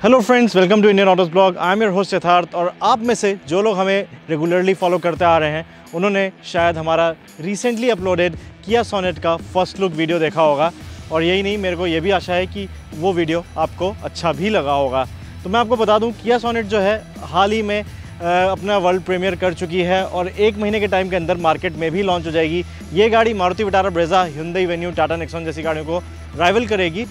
Hello friends welcome to Indian autos blog I am your host Yatharth और आप में से जो लोग हमें रेगुलरली फॉलो करते आ रहे हैं, उन्होंने शायद हमारा रिसेंटली अपलोडेड किया सोनेट का फ़र्स्ट लुक वीडियो देखा होगा। और यही नहीं, मेरे को ये भी आशा है कि वो वीडियो आपको अच्छा भी लगा होगा। तो मैं आपको बता दूँ किया सोनेट जो है, हाल ही में अपना वर्ल्ड प्रीमियर कर चुकी है और एक महीने के टाइम के अंदर मार्केट में भी लॉन्च हो जाएगी। ये गाड़ी Maruti Vitara Brezza Hyundai Venue Tata Nexon जैसी गाड़ियों को राइवल करेगी।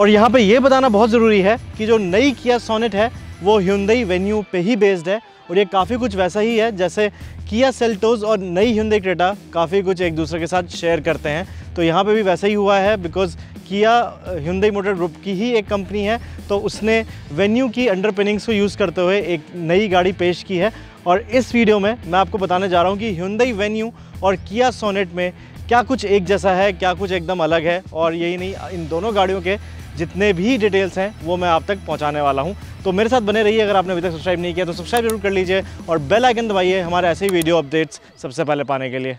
और यहाँ पे ये बताना बहुत ज़रूरी है कि जो नई किया सोनेट है, वो ह्यूंदई वेन्यू पे ही बेस्ड है और ये काफ़ी कुछ वैसा ही है जैसे किया सेल्टोज और नई ह्यूंदई क्रेटा काफ़ी कुछ एक दूसरे के साथ शेयर करते हैं। तो यहाँ पे भी वैसा ही हुआ है बिकॉज़ किया ह्यूंदई मोटर ग्रुप की ही एक कंपनी है तो उसने वेन्यू की अंडरपिनिंग्स को यूज़ करते हुए एक नई गाड़ी पेश की है। और इस वीडियो में मैं आपको बताने जा रहा हूँ कि ह्यूंदई वेन्यू और किया सोनेट में क्या कुछ एक जैसा है, क्या कुछ एकदम अलग है और यही नहीं, इन दोनों गाड़ियों के जितने भी डिटेल्स हैं, वो मैं आप तक पहुँचाने वाला हूँ। तो मेरे साथ बने रहिए, अगर आपने अभी तक सब्सक्राइब नहीं किया तो सब्सक्राइब ज़रूर कर लीजिए और बेल आइकन दबाइए हमारे ऐसे ही वीडियो अपडेट्स सबसे पहले पाने के लिए।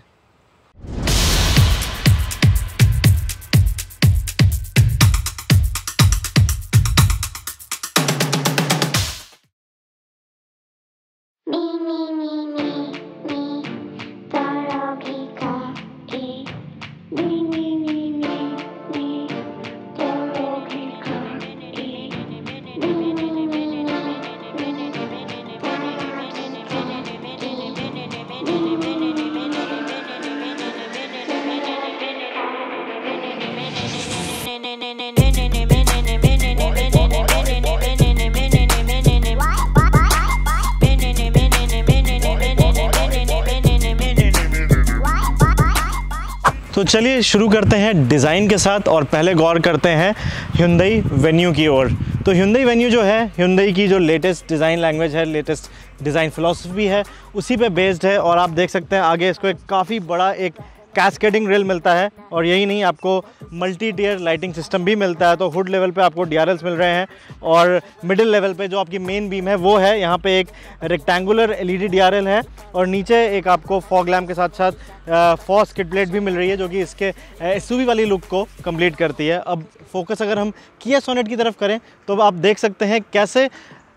तो चलिए शुरू करते हैं डिज़ाइन के साथ और पहले गौर करते हैं हिंदई वेन्यू की ओर। तो हिंदई वेन्यू जो है हिंदई की जो लेटेस्ट डिज़ाइन लैंग्वेज है लेटेस्ट डिज़ाइन फिलोसफी है, उसी पे बेस्ड है और आप देख सकते हैं आगे इसको एक काफ़ी बड़ा एक कैस्केडिंग रेल मिलता है और यही नहीं, आपको मल्टी टीयर लाइटिंग सिस्टम भी मिलता है तो हुड लेवल पे आपको डी मिल रहे हैं और मिडिल लेवल पे जो आपकी मेन बीम है, वो है यहाँ पे एक रेक्टेंगुलर एलईडी डीआरएल है और नीचे एक आपको फॉग लैम्प के साथ साथ फॉस किट प्लेट भी मिल रही है, जो कि इसके एस वाली लुक को कंप्लीट करती है। अब फोकस अगर हम किया सोनेट की तरफ़ करें तो आप देख सकते हैं कैसे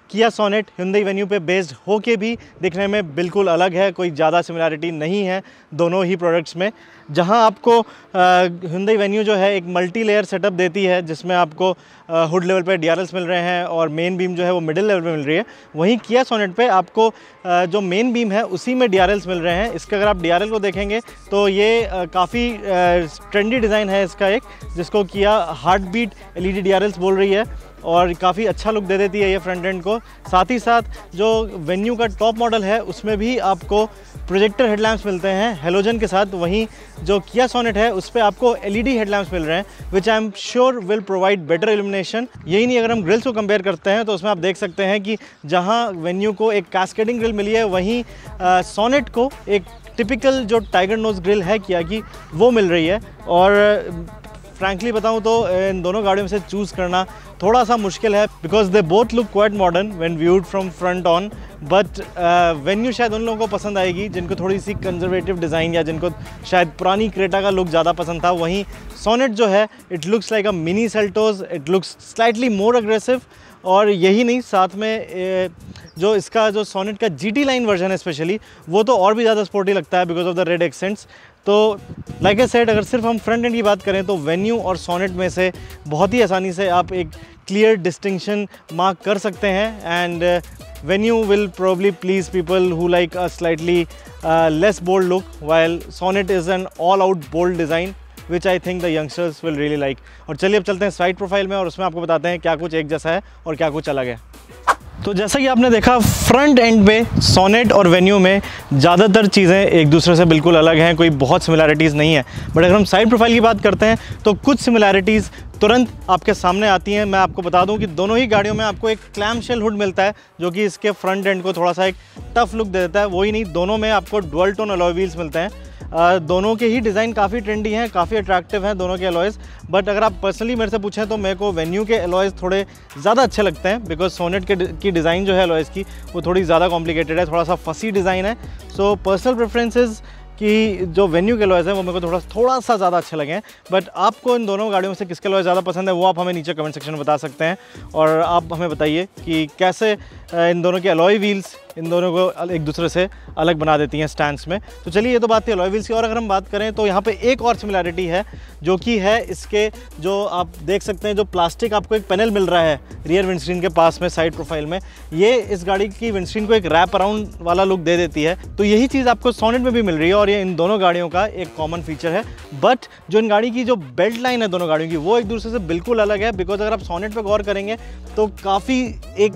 किया सोनेट हिंदई वेन्यू पे बेस्ड हो के भी दिखने में बिल्कुल अलग है, कोई ज़्यादा सिमिलैरिटी नहीं है दोनों ही प्रोडक्ट्स में। जहाँ आपको हिंदई वेन्यू जो है एक मल्टी लेयर सेटअप देती है, जिसमें आपको हुड लेवल पे डी मिल रहे हैं और मेन बीम जो है वो मिडिल लेवल पे मिल रही है। वहीं किया सोनेट पे आपको जो मेन बीम है उसी में डी मिल रहे हैं। इसका अगर आप डीआरएल को देखेंगे तो ये काफ़ी ट्रेंडी डिज़ाइन है इसका एक, जिसको किया हार्ट बीट एल बोल रही है। और काफ़ी अच्छा लुक दे देती है ये फ्रंट एंड को। साथ ही साथ जो वेन्यू का टॉप मॉडल है, उसमें भी आपको प्रोजेक्टर हेडलैम्प्स मिलते हैं। हेलोजन के साथ वहीं जो किया सोनेट है, उस पर आपको एलईडी हेडलैम्प्स मिल रहे हैं which I am sure will provide better illumination यही नहीं, अगर हम ग्रिल्स को कंपेयर करते हैं तो उसमें आप देख सकते हैं कि जहाँ वेन्यू को एक कैस्केडिंग ग्रिल मिली है, वहीं सोनेट को एक टिपिकल जो टाइगर नोज़ ग्रिल है किया की, वो मिल रही है। और फ्रैंकली बताऊँ तो इन दोनों गाड़ियों से चूज़ करना थोड़ा सा मुश्किल है because they both look quite modern when viewed from front on but Venue शायद उन लोगों को पसंद आएगी जिनको थोड़ी सी कंजर्वेटिव डिज़ाइन या जिनको शायद पुरानी क्रेटा का लुक ज़्यादा पसंद था। वहीं सोनेट जो है it looks like a mini Seltos it looks slightly more aggressive और यही नहीं, साथ में जो इसका, जो सोनेट का जी लाइन वर्जन है स्पेशली वो तो और भी ज़्यादा स्पोर्टी लगता है because of the red accents तो लाइक ए सेड अगर सिर्फ़ हम फ्रंट एंड की बात करें तो वेन्यू और सोनेट में से बहुत ही आसानी से आप एक क्लियर डिस्टिंक्शन मार्क कर सकते हैं and Venue will probably please people who like a slightly less bold look while Sonet is an all out bold design which I think the youngsters will really like और चलिए अब चलते हैं side profile में और उसमें आपको बताते हैं क्या कुछ एक जैसा है और क्या कुछ अलग है। तो जैसा कि आपने देखा फ्रंट एंड पे सोनेट और वेन्यू में ज़्यादातर चीज़ें एक दूसरे से बिल्कुल अलग हैं, कोई बहुत सिमिलैरिटीज़ नहीं है। बट अगर हम साइड प्रोफ़ाइल की बात करते हैं तो कुछ सिमिलैरिटीज़ तुरंत आपके सामने आती हैं। मैं आपको बता दूँ कि दोनों ही गाड़ियों में आपको एक क्लैम शेल हुड मिलता है, जो कि इसके फ्रंट एंड को थोड़ा सा एक टफ लुक दे देता है। वही नहीं, दोनों में आपको डुअल टोन अलॉय व्हील्स मिलते हैं। दोनों के ही डिज़ाइन काफ़ी ट्रेंडी हैं, काफ़ी अट्रैक्टिव हैं दोनों के एलॉयज़ बट अगर आप पर्सनली मेरे से पूछें तो मेरे को वेन्यू के एलॉयज़ थोड़े ज़्यादा अच्छे लगते हैं बिकॉज़ सोनेट के की डिज़ाइन जो है एलॉयज़ की, वो थोड़ी ज़्यादा कॉम्प्लिकेटेड है, थोड़ा सा फसी डिज़ाइन है। सो पर्सनल प्रेफरेंसेज कि जो वेन्यू के लॉयज़ हैं, वो मेरे को थोड़ा थोड़ा सा ज़्यादा अच्छे लगे हैं। बट आपको इन दोनों गाड़ियों में से किसके लॉय ज़्यादा पसंद है, वो आप हमें नीचे कमेंट सेक्शन में बता सकते हैं, और आप हमें बताइए कि कैसे इन दोनों के अलॉय व्हील्स इन दोनों को एक दूसरे से अलग बना देती हैं स्टैंड में। तो चलिए, ये तो बात थी अलॉय व्हील्स की। और अगर हम बात करें तो यहाँ पे एक और सिमिलैरिटी है, जो कि है इसके, जो आप देख सकते हैं, जो प्लास्टिक आपको एक पैनल मिल रहा है रियर विंडस्क्रीन के पास में साइड प्रोफ़ाइल में। ये इस गाड़ी की विंडस्क्रीन को एक रैप अराउंड वाला लुक दे देती है। तो यही चीज़ आपको सोनेट में भी मिल रही है और ये इन दोनों गाड़ियों का एक कॉमन फीचर है। बट जो इन गाड़ी की जो बेल्ट लाइन है दोनों गाड़ियों की, वो एक दूसरे से बिल्कुल अलग है। बिकॉज़ अगर आप सोनेट पर गौर करेंगे तो काफ़ी एक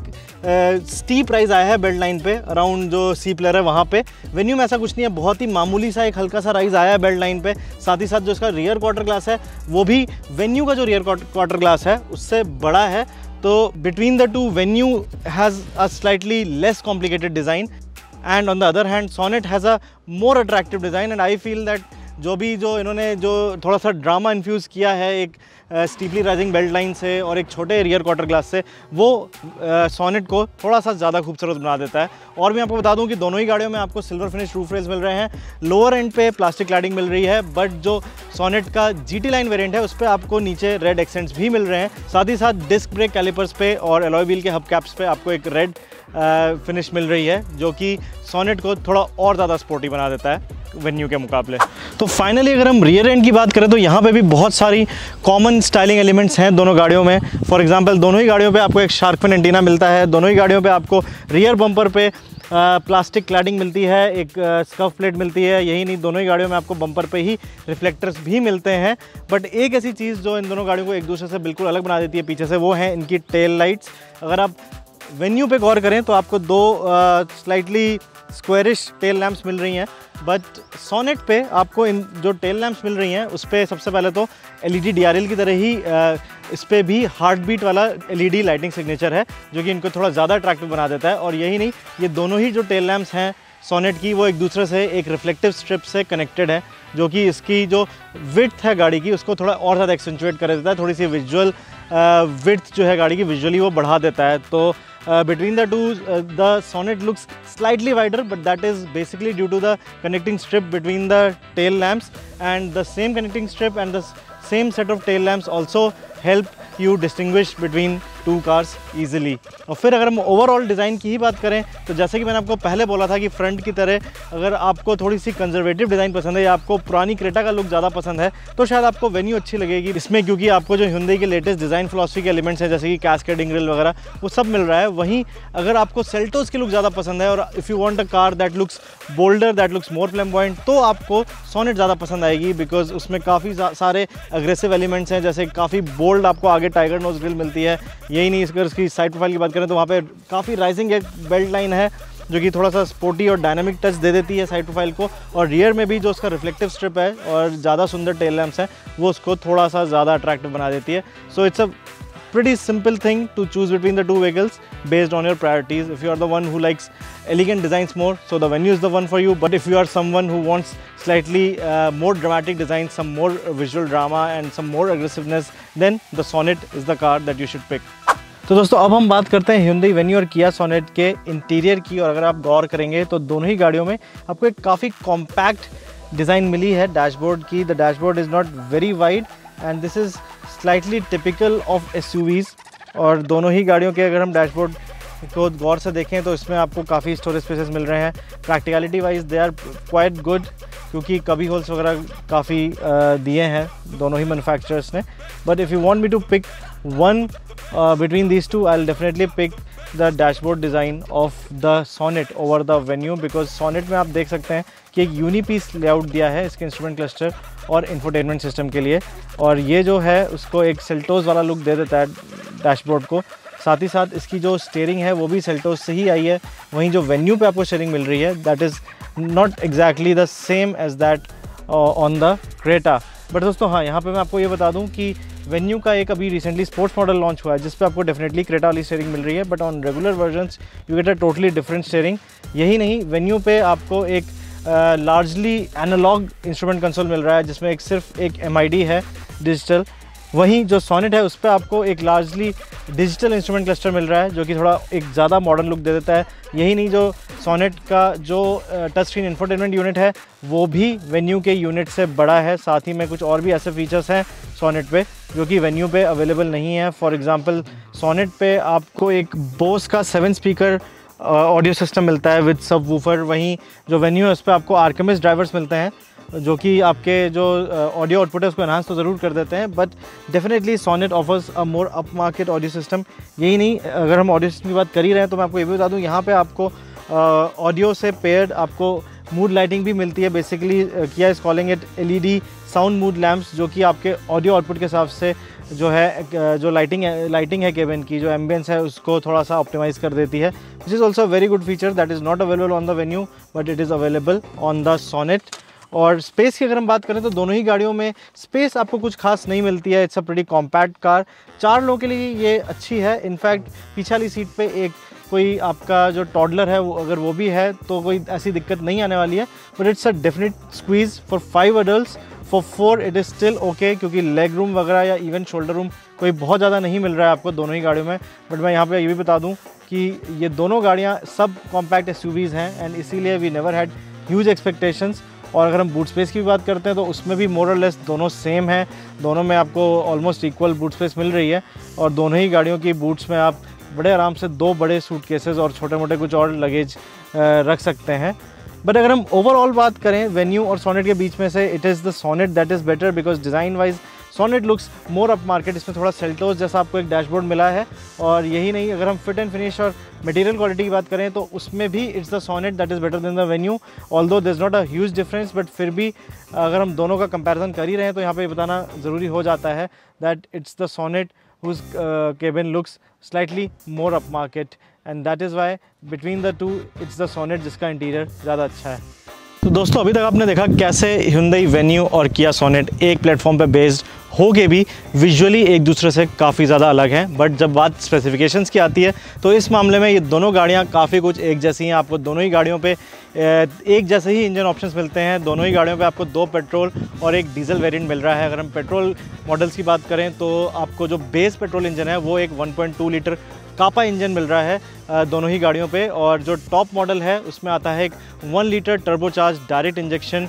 स्टीप राइज आया है बेल्ट लाइन पे अराउंड जो सी प्लेयर है वहाँ पे। वेन्यू में ऐसा कुछ नहीं है, बहुत ही मामूली सा एक हल्का सा राइज आया है बेल्ट लाइन पे। साथ ही साथ जो इसका रियर क्वार्टर ग्लास है, वो भी वेन्यू का जो रियर क्वार्टर ग्लास है, उससे बड़ा है। तो between the two Venue has a slightly less complicated design and on the other hand Sonet has a more attractive design and I feel that जो भी जो इन्होंने जो थोड़ा सा ड्रामा इन्फ्यूज़ किया है, एक स्टीपली राइजिंग बेल्ट लाइन से और एक छोटे रियर क्वार्टर ग्लास से, वो सोनेट को थोड़ा सा ज़्यादा खूबसूरत बना देता है। और मैं आपको बता दूँ कि दोनों ही गाड़ियों में आपको सिल्वर फिनिश रूफ रेस मिल रहे हैं। लोअर एंड पे प्लास्टिक क्लैडिंग मिल रही है बट जो सोनेट का जीटी लाइन वेरियंट है, उस पर आपको नीचे रेड एक्सेंट्स भी मिल रहे हैं। साथ ही साथ डिस्क ब्रेक कैलिपर्स पे और एलॉय व्हील के हब कैप्स पे आपको एक रेड फिनिश मिल रही है, जो कि सोनेट को थोड़ा और ज़्यादा स्पोर्टी बना देता है वेन्यू के मुकाबले। तो फाइनली अगर हम रियर एंड की बात करें तो यहाँ पे भी बहुत सारी कॉमन स्टाइलिंग एलिमेंट्स हैं दोनों गाड़ियों में। फॉर एग्जांपल दोनों ही गाड़ियों पे आपको एक शार्क फिन एंटीना मिलता है। दोनों ही गाड़ियों पे आपको रियर बम्पर पे प्लास्टिक क्लैडिंग मिलती है, एक स्कफ प्लेट मिलती है। यही नहीं, दोनों ही गाड़ियों में आपको बम्पर पे ही रिफ्लेक्टर्स भी मिलते हैं। बट एक ऐसी चीज़ जो इन दोनों गाड़ियों को एक दूसरे से बिल्कुल अलग बना देती है पीछे से, वो है इनकी टेल लाइट्स अगर आप वेन्यू पे गौर करें तो आपको दो स्लाइटली स्क्वायरिश टेल लैम्प्स मिल रही हैं बट सोनेट पे आपको इन जो टेल लैम्प्स मिल रही हैं, उस पर सबसे पहले तो एल ई की तरह ही इस पर भी हार्ट बीट वाला एलईडी लाइटिंग सिग्नेचर है, जो कि इनको थोड़ा ज़्यादा अट्रैक्टिव बना देता है। और यही नहीं, ये दोनों ही जो टेल लैम्प्स हैं सोनेट की, वो एक दूसरे से एक रिफ्लेक्टिव स्ट्रिप से कनेक्टेड है, जो कि इसकी जो विथ है गाड़ी की, उसको थोड़ा और ज़्यादा एक्सेंचुएट कर देता है, थोड़ी सी विजुअल विथ जो है गाड़ी की विजुअली वो बढ़ा देता है। तो uh, between the two uh, the sonnet looks slightly wider but that is basically due to the connecting strip between the tail lamps. And the same connecting strip and the same set of tail lamps also help you distinguish between two cars easily और फिर अगर हम overall design की ही बात करें तो जैसे कि मैंने आपको पहले बोला था कि फ्रंट की तरह अगर आपको थोड़ी सी कंजर्वेटिव डिज़ाइन पसंद है या आपको पुरानी क्रेटा का लुक ज़्यादा पसंद है तो शायद आपको वेन्यू अच्छी लगेगी। इसमें क्योंकि आपको जो हिंदी के लेटेस्ट डिज़ाइन फिलोसफी के एलिमेंट्स हैं, जैसे कि कैस्केडिंग ग्रिल वगैरह, वो सब मिल रहा है। वहीं अगर आपको सेल्टोस की लुक ज़्यादा पसंद है और if you want a car that looks bolder that looks more flamboyant तो आपको सोनेट ज़्यादा पसंद आएगी बिकॉज़ उसमें काफ़ी सारे अग्रेसिव एलिमेंट्स हैं, जैसे काफ़ी बोल्ड आपको आगे टाइगर नोज़ ग्रिल मिलती है यही नहीं, अगर उसकी साइड प्रोफ़ाइल की बात करें तो वहाँ पे काफ़ी राइजिंग एक बेल्ट लाइन है, जो कि थोड़ा सा स्पोर्टी और डायनामिक टच दे देती है साइड प्रोफ़ाइल को। और रियर में भी जो उसका रिफ्लेक्टिव स्ट्रिप है और ज़्यादा सुंदर टेल लैम्प्स हैं, वो उसको थोड़ा सा ज़्यादा अट्रैक्टिव बना देती है। So it's a pretty simple thing to choose between the two vehicles based on your priorities. If you are the one who likes elegant designs more, so the Venue is the one for you. But if you are someone who wants slightly uh, more dramatic design, some more visual drama and some more aggressiveness, then the Sonnet is the car that you should pick. तो दोस्तों अब हम बात करते हैं Hyundai Venue और Kia Sonet के interior की और अगर आप गौर करेंगे तो दोनों ही गाड़ियों में आपको एक काफ़ी कॉम्पैक्ट डिज़ाइन मिली है डैशबोर्ड की the dashboard is not very wide and this is slightly typical of S और दोनों ही गाड़ियों के अगर हम डैशबोर्ड को गौर से देखें तो इसमें आपको काफ़ी स्टोरेज स्पेसेस मिल रहे हैं। Practicality wise they are quite good क्योंकि कभी होल्स वगैरह काफ़ी दिए हैं दोनों ही मैनुफैक्चरर्स ने। But if you want me to pick one between these two I definitely pick the dashboard design of the Sonet over the Venue because Sonet में आप देख सकते हैं कि एक यूनी पीस लेआउट दिया है, इसके इंस्ट्रूमेंट क्लस्टर और इंफोटेनमेंट सिस्टम के लिए। और ये जो है, उसको एक सेल्टोज़ वाला लुक दे देता है डैशबोर्ड को। साथ ही साथ इसकी जो स्टेयरिंग है, वो भी सेल्टोस से ही आई है। वहीं जो वेन्यू पे आपको स्टेयरिंग मिल रही है that is not exactly the same as that on the Creta but दोस्तों हाँ यहाँ पे मैं आपको ये बता दूँ कि वेन्यू का एक अभी रिसेंटली स्पोर्ट्स मॉडल लॉन्च हुआ है, जिस पे आपको डेफिनेटली क्रेटा वाली स्टेयरिंग मिल रही है। But on regular version you get a totally different steering यही नहीं वेन्यू पे आपको एक लार्जली एनालॉग इंस्ट्रूमेंट कंसोल मिल रहा है, जिसमें एक सिर्फ़ एक एम है डिजिटल वहीं जो सोनेट है, उस पर आपको एक लार्जली डिजिटल इंस्ट्रूमेंट क्लस्टर मिल रहा है, जो कि थोड़ा एक ज़्यादा मॉडर्न लुक दे देता है। यही नहीं, जो सोनेट का जो टच स्क्रीन इंफोटेनमेंट यूनिट है, वो भी वेन्यू के यूनिट से बड़ा है। साथ ही में कुछ और भी ऐसे फीचर्स हैं सोनेट पे, जो कि वेन्यू पे अवेलेबल नहीं है। फॉर एग्ज़ाम्पल सोनेट पे आपको एक बोस का सेवन स्पीकर ऑडियो सिस्टम मिलता है विद सब वूफर वहीं जो वेन्यू है, उस पर आपको आर्कमिस ड्राइवर्स मिलते हैं, जो कि आपके जो ऑडियो आउटपुट है, उसको एनहांस तो ज़रूर कर देते हैं but definitely Sonet offers a more up market audio system यही नहीं, अगर हम ऑडियो सिस्टम की बात कर ही रहे हैं तो मैं आपको ये भी बता दूँ, यहाँ पर आपको ऑडियो से पेयर्ड आपको मूड लाइटिंग भी मिलती है basically Kia is calling it LED sound mood lamps जो कि आपके ऑडियो आउटपुट के हिसाब से जो है, जो लाइटिंग है लाइटिंग है केबिन की, जो एम्बियंस है, उसको थोड़ा सा ऑप्टिमाइज कर देती है which is also very good feature that is not available on the Venue but it is available on the Sonet और स्पेस की अगर हम बात करें तो दोनों ही गाड़ियों में स्पेस आपको कुछ खास नहीं मिलती है it's a pretty compact car चार लोगों के लिए ये अच्छी है इनफैक्ट पीछे वाली सीट पे एक कोई आपका जो टॉडलर है, वो अगर वो भी है तो कोई ऐसी दिक्कत नहीं आने वाली है but it's a definite squeeze for five adult for four it is still okay क्योंकि लेग रूम वगैरह या इवन शोल्डर रूम कोई बहुत ज़्यादा नहीं मिल रहा है आपको दोनों ही गाड़ियों में। बट मैं यहाँ पे ये भी बता दूँ कि ये दोनों गाड़ियाँ सब कॉम्पैक्ट एस हैं एंड इसीलिए we never had huge expectations और अगर हम बूट स्पेस की बात करते हैं तो उसमें भी मोर लेस दोनों सेम है। दोनों में आपको ऑलमोस्ट इक्वल बूट स्पेस मिल रही है। और दोनों ही गाड़ियों की बूट्स में आप बड़े आराम से दो बड़े सूट केसेस और छोटे मोटे कुछ और लगेज रख सकते हैं। बट अगर हम ओवरऑल बात करें वेन्यू और सोनेट के बीच में से it is the Sonet that is better because design wise Sonet looks more up market इसमें थोड़ा सेल्टोस जैसा आपको एक डैशबोर्ड मिला है। और यही नहीं अगर हम फिट एंड फिनिश और मटेरियल क्वालिटी की बात करें तो उसमें भी it's the Sonet that is better than the Venue although this not a huge difference but फिर भी अगर हम दोनों का कंपेरिजन कर ही रहे हैं तो यहाँ पे बताना ज़रूरी हो जाता है that it's the Sonet whose uh, cabin looks slightly more upmarket and that is why between the two it's the Sonet जिसका इंटीरियर ज़्यादा अच्छा है। तो दोस्तों, अभी तक आपने देखा कैसे हिंदई वेन्यू और किया सोनेट एक प्लेटफॉर्म पे बेस्ड हो के भी विजुअली एक दूसरे से काफ़ी ज़्यादा अलग हैं। बट जब बात स्पेसिफिकेशंस की आती है तो इस मामले में ये दोनों गाड़ियाँ काफ़ी कुछ एक जैसी हैं। आपको दोनों ही गाड़ियों पे एक जैसे ही इंजन ऑप्शंस मिलते हैं, दोनों ही गाड़ियों पे आपको दो पेट्रोल और एक डीजल वेरिएंट मिल रहा है। अगर हम पेट्रोल मॉडल्स की बात करें तो आपको जो बेस पेट्रोल इंजन है, वो एक 1.2 लीटर कापा इंजन मिल रहा है दोनों ही गाड़ियों पे और जो टॉप मॉडल है, उसमें आता है एक one litre turbocharge direct injection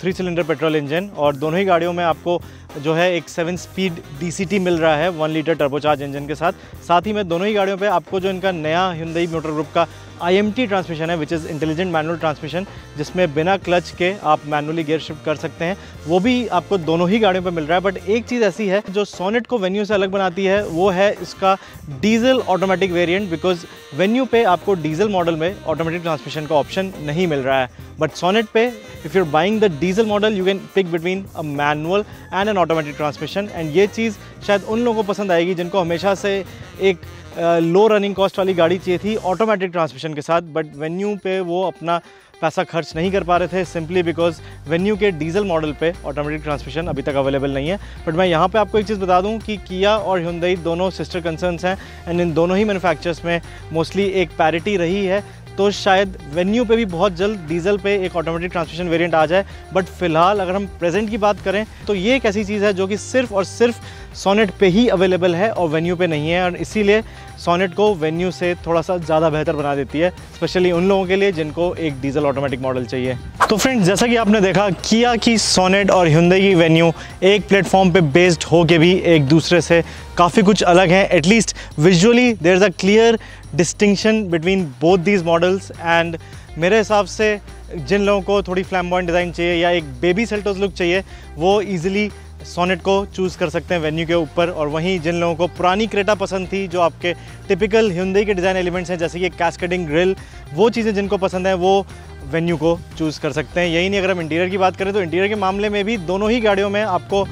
three cylinder petrol engine और दोनों ही गाड़ियों में आपको जो है एक सेवन स्पीड डीसीटी मिल रहा है वन लीटर टर्बोचार्ज इंजन के साथ। साथ ही में दोनों ही गाड़ियों पे आपको जो इनका नया हिंदई मोटर ग्रुप का IMT ट्रांसमिशन है which is intelligent manual transmission जिसमें बिना क्लच के आप मैनुअली गेयर शिफ्ट कर सकते हैं। वो भी आपको दोनों ही गाड़ियों पर मिल रहा है बट एक चीज़ ऐसी है, जो सोनेट को वेन्यू से अलग बनाती है, वो है इसका diesel automatic variant because Venue पे आपको डीजल मॉडल में ऑटोमेटिक ट्रांसमिशन का ऑप्शन नहीं मिल रहा है। बट सोनेट पे if you're buying the diesel model you can pick between a manual and an automatic transmission and ये चीज़ शायद उन लोगों को पसंद आएगी, जिनको हमेशा से एक लो रनिंग कॉस्ट वाली गाड़ी चाहिए थी ऑटोमेटिक ट्रांसमिशन के साथ बट वेन्यू पे वो अपना पैसा खर्च नहीं कर पा रहे थे सिंपली बिकॉज़ वेन्यू के डीजल मॉडल पे ऑटोमेटिक ट्रांसमिशन अभी तक अवेलेबल नहीं है। बट मैं यहाँ पे आपको एक चीज़ बता दूँ कि किया और हुंदई दोनों सिस्टर कंसर्नस हैं एंड इन दोनों ही मैनुफैक्चर्स में मोस्टली एक पैरिटी रही है तो शायद वेन्यू पे भी बहुत जल्द डीजल पे एक ऑटोमेटिक ट्रांसमिशन वेरिएंट आ जाए। बट फ़िलहाल अगर हम प्रेजेंट की बात करें तो ये एक ऐसी चीज़ है जो कि सिर्फ़ और सिर्फ़ सोनेट पे ही अवेलेबल है और वेन्यू पे नहीं है, और इसीलिए सोनेट को वेन्यू से थोड़ा सा ज़्यादा बेहतर बना देती है स्पेशली उन लोगों के लिए जिनको एक डीजल ऑटोमेटिक मॉडल चाहिए। तो फ्रेंड्स जैसा कि आपने देखा किया कि सोनेट और हिंदे की वेन्यू एक प्लेटफॉर्म पे बेस्ड हो के भी एक दूसरे से काफ़ी कुछ अलग हैं। At least visually there is a clear distinction between both these models and मेरे हिसाब से जिन लोगों को थोड़ी फ्लैम डिज़ाइन चाहिए या एक बेबी सेल्टोस लुक चाहिए, वो ईजिली सोनेट को चूज़ कर सकते हैं वेन्यू के ऊपर और वहीं जिन लोगों को पुरानी क्रेटा पसंद थी, जो आपके टिपिकल हिंदी के डिज़ाइन एलिमेंट्स हैं, जैसे कि कैस्केडिंग ग्रिल वो चीज़ें जिनको पसंद है, वो वेन्यू को चूज़ कर सकते हैं। यही नहीं, अगर हम इंटीरियर की बात करें तो इंटीरियर के मामले में भी दोनों ही गाड़ियों में आपको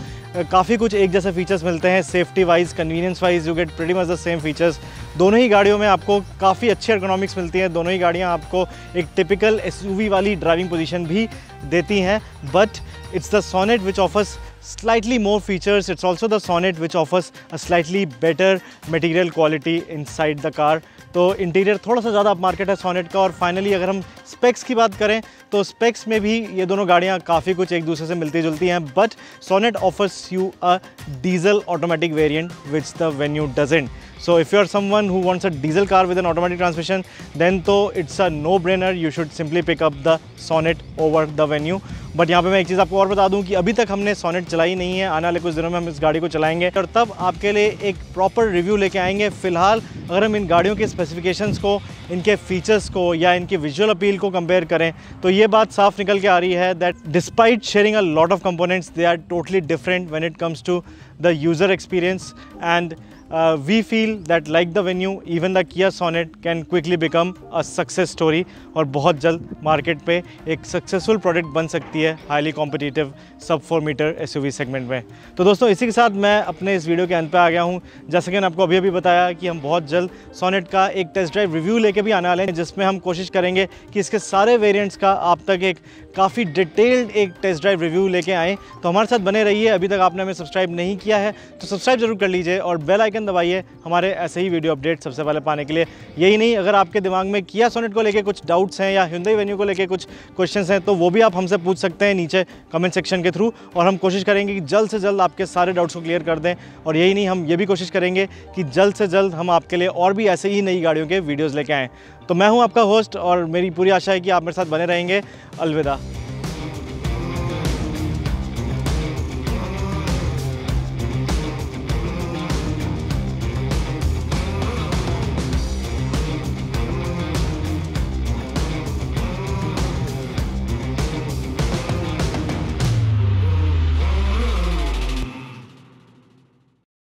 काफ़ी कुछ एक जैसे फीचर्स मिलते हैं। Safety wise convenience wise you get pretty much the same features दोनों ही गाड़ियों में आपको काफ़ी अच्छी इकोनॉमिक्स मिलती हैं। दोनों ही गाड़ियाँ आपको एक टिपिकल SUV वाली ड्राइविंग पोजीशन भी देती हैं। But it's the Sonet which offers slightly more features. It's also the sonet which offers a slightly better material quality inside the car. तो इंटीरियर थोड़ा सा ज़्यादा मार्केट है सोनेट का और फाइनली अगर हम स्पेक्स की बात करें तो स्पेक्स में भी ये दोनों गाड़ियाँ काफ़ी कुछ एक दूसरे से मिलती जुलती हैं but Sonet offers you a diesel automatic variant which the Venue doesn't so if you are someone who wants a diesel car with an automatic transmission then तो it's a no brainer you should simply pick up the Sonet over the Venue but यहाँ पर मैं एक चीज़ आपको और बता दूँ कि अभी तक हमने सोनेट चलाई नहीं है। आने वाले कुछ दिनों में हम इस गाड़ी को चलाएँगे और तब आपके लिए एक प्रॉपर रिव्यू लेके आएँगे। फ़िलहाल अगर हम इन गाड़ियों के स्पेसिफिकेशंस को, इनके फीचर्स को या इनकी विजुअल अपील को कंपेयर करें तो ये बात साफ़ निकल के आ रही है that despite sharing a lot of components they are totally different when it comes to the user experience and uh, we feel that like the venue even the Kia Sonet can quickly become a success story और बहुत जल्द market पे एक successful product बन सकती है highly competitive sub four metre SUV segment में। तो दोस्तों इसी के साथ मैं अपने इस वीडियो के अंत पे आ गया हूँ। जैसे कि मैंने आपको अभी अभी बताया कि हम बहुत जल्द सोनेट का एक टेस्ट ड्राइव रिव्यू लेके भी आने वाले हैं जिसमें हम कोशिश करेंगे कि इसके सारे वेरियंट्स का आप तक एक काफ़ी डिटेल्ड एक टेस्ट ड्राइव रिव्यू लेके आएँ। तो हमारे साथ बने रहिए। अभी तक आपने हमें सब्सक्राइब नहीं किया है तो सब्सक्राइब ज़रूर कर लीजिए और बेल आइकन दबाइए हमारे ऐसे ही वीडियो अपडेट सबसे पहले पाने के लिए। यही नहीं, अगर आपके दिमाग में किया सोनेट को लेकर कुछ डाउट्स हैं या हिंदी वेन्यू को लेकर कुछ क्वेश्चन हैं तो वो भी आप हमसे पूछ सकते हैं नीचे कमेंट सेक्शन के थ्रू और हम कोशिश करेंगे कि जल्द से जल्द आपके सारे डाउट्स को क्लियर कर दें। और यही नहीं, हम ये भी कोशिश करेंगे कि जल्द से जल्द हम आपके लिए और भी ऐसे ही नई गाड़ियों के वीडियोज़ लेके आएँ। तो मैं हूँ आपका होस्ट और मेरी पूरी आशा है कि आप मेरे साथ बने रहेंगे। अलविदा।